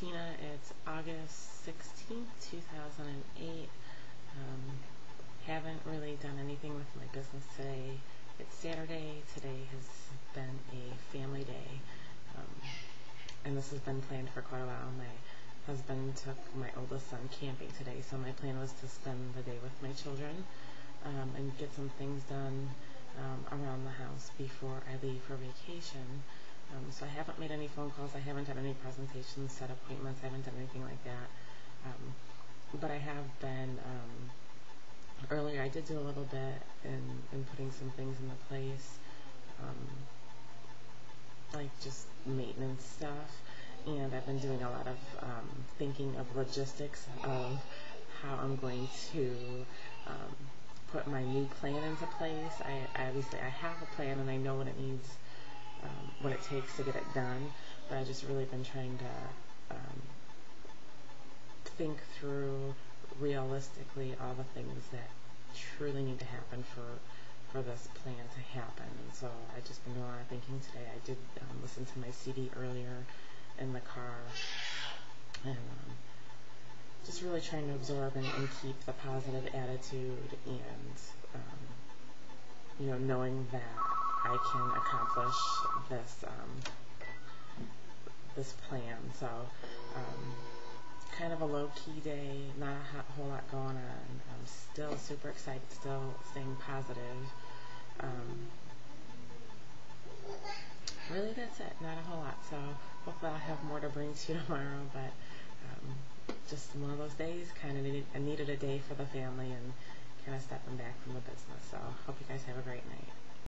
Tina. It's August 16th, 2008. Um, haven't really done anything with my business today. It's Saturday. Today has been a family day. Um, and this has been planned for quite a while. My husband took my oldest son camping today, so my plan was to spend the day with my children um, and get some things done um, around the house before I leave for vacation. Um, so I haven't made any phone calls. I haven't done any presentations, set appointments. I haven't done anything like that. Um, but I have been um, earlier. I did do a little bit in in putting some things into place, um, like just maintenance stuff. And I've been doing a lot of um, thinking of logistics of how I'm going to um, put my new plan into place. I, I obviously I have a plan and I know what it needs it takes to get it done. But I've just really been trying to um, think through realistically all the things that truly need to happen for for this plan to happen. And so I've just been doing a lot of thinking today. I did um, listen to my CD earlier in the car, and um, just really trying to absorb and, and keep the positive attitude and um, you know knowing that I can accomplish this um, this plan. So um, kind of a low key day, not a whole lot going on. I'm still super excited, still staying positive. Um, really, that's it. Not a whole lot. So hopefully I'll have more to bring to you tomorrow. But um, just one of those days. Kind of needed, I needed a day for the family and kind of stepping back from the business. So hope you guys have a great night.